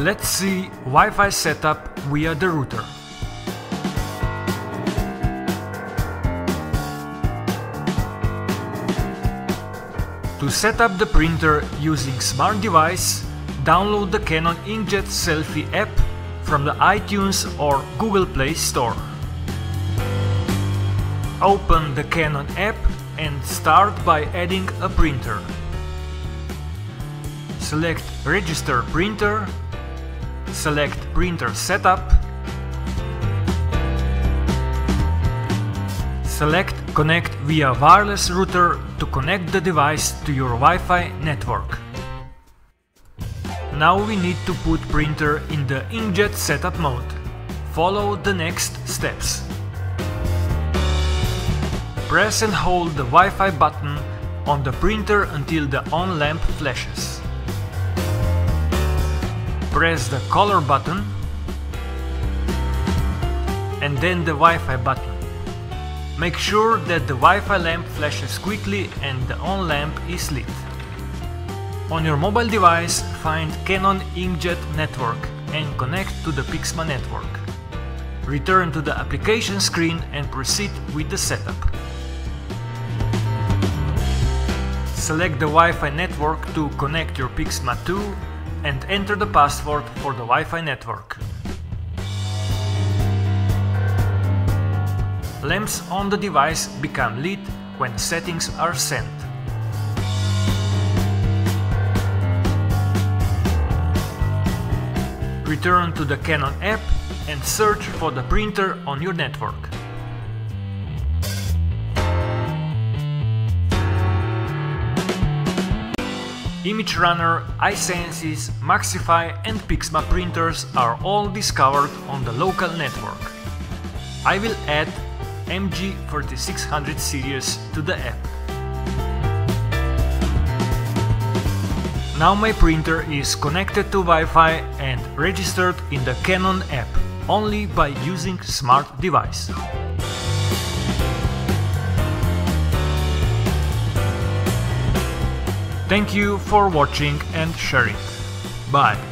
Let's see Wi-Fi setup via the router. To set up the printer using smart device, download the Canon Inkjet Selphy app from the iTunes or Google Play Store. Open the Canon app and start by adding a printer. Select Register Printer, select Printer Setup, select Connect via wireless router to connect the device to your Wi-Fi network. Now we need to put printer in the inkjet setup mode. Follow the next steps. Press and hold the Wi-Fi button on the printer until the on lamp flashes. Press the color button and then the Wi-Fi button. Make sure that the Wi-Fi lamp flashes quickly and the on lamp is lit. On your mobile device, find Canon Inkjet Network and connect to the Pixma network. Return to the application screen and proceed with the setup. Select the Wi-Fi network to connect your Pixma 2 and enter the password for the Wi-Fi network. Lamps on the device become lit when settings are sent. Return to the Canon app and search for the printer on your network. Image Runner, i-SENSYS, Maxify and Pixma printers are all discovered on the local network. I will add MG3600 series to the app. Now my printer is connected to Wi-Fi and registered in the Canon app only by using smart device. Thank you for watching and sharing. Bye.